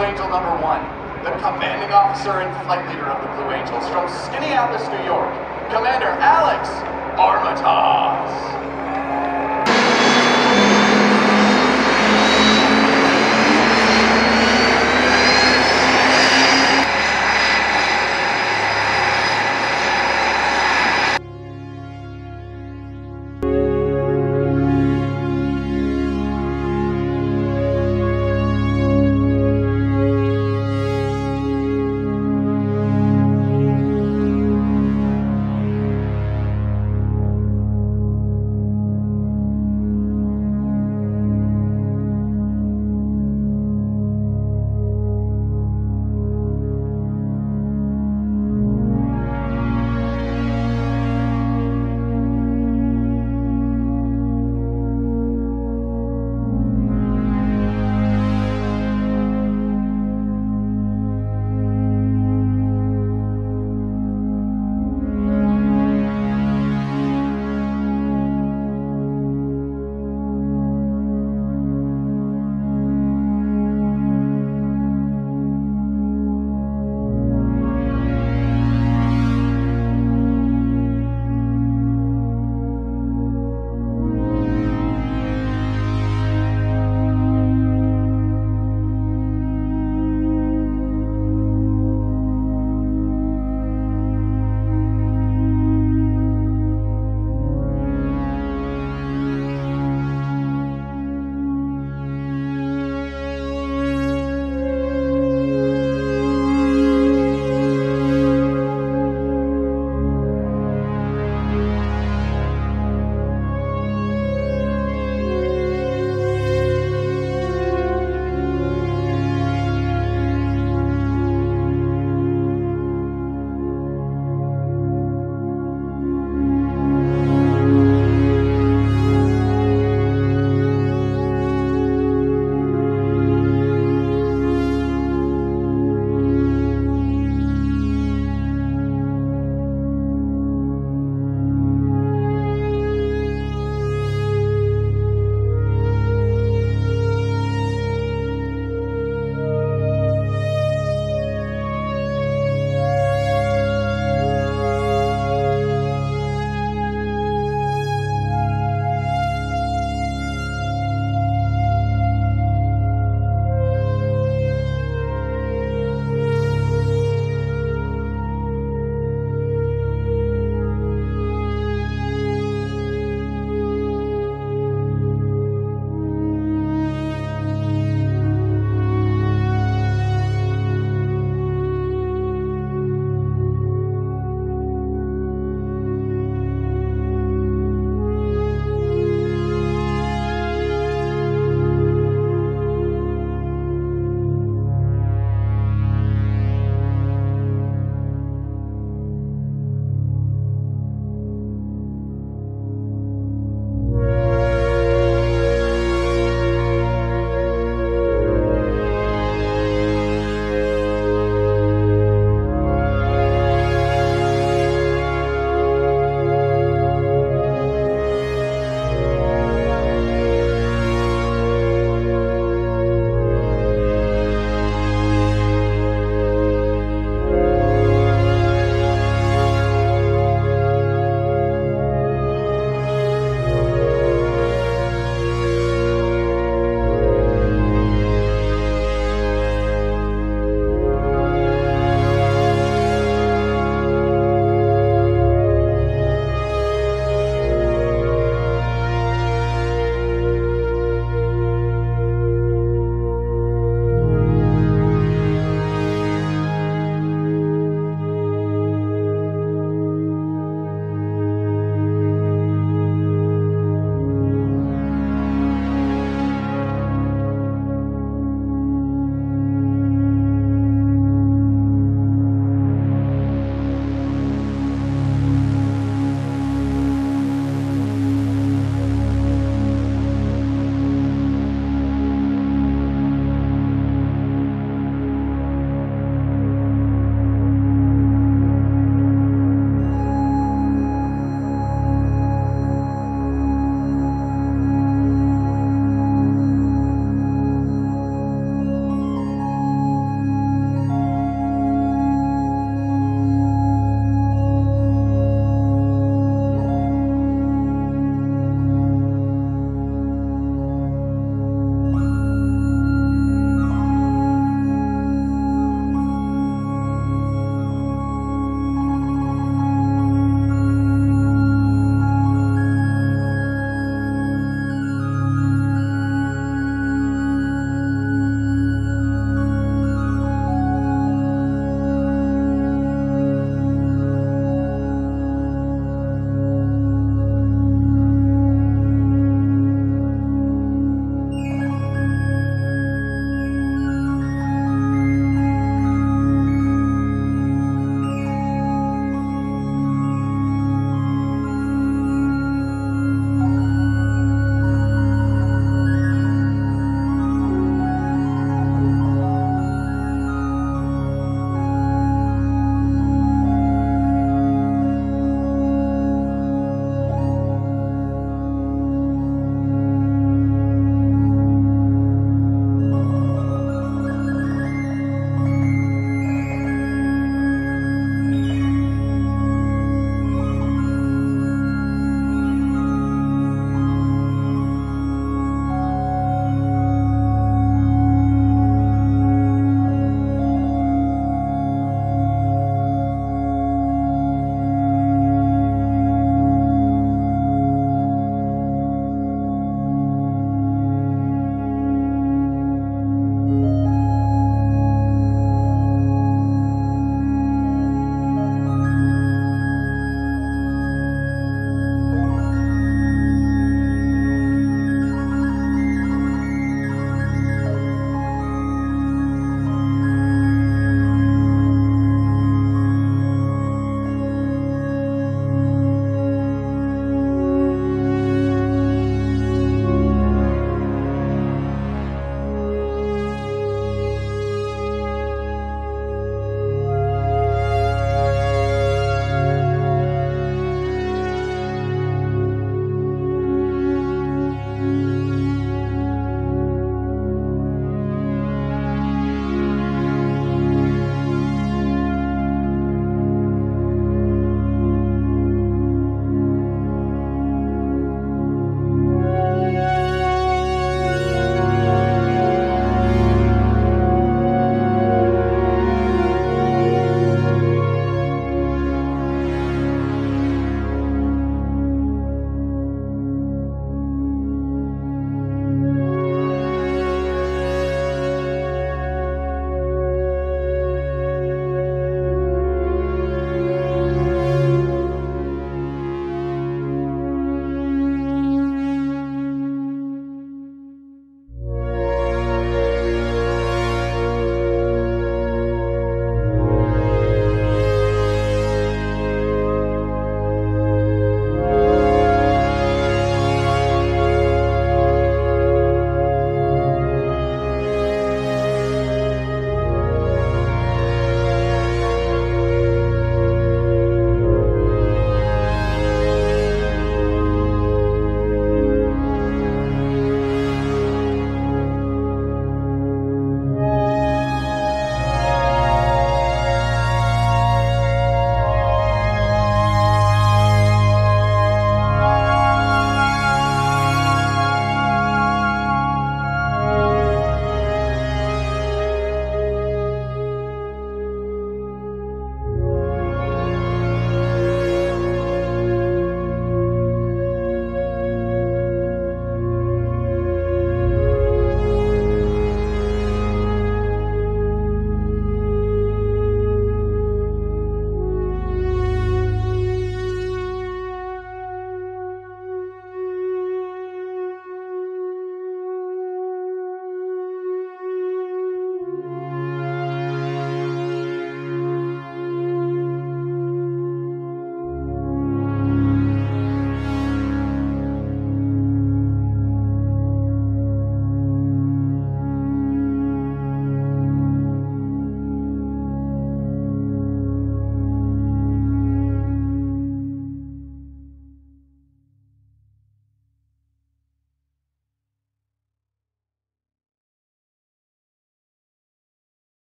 Blue Angel number one, the commanding officer and flight leader of the Blue Angels from Skaneateles, New York, Commander Alex Armatas.